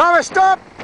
Thomas, stop!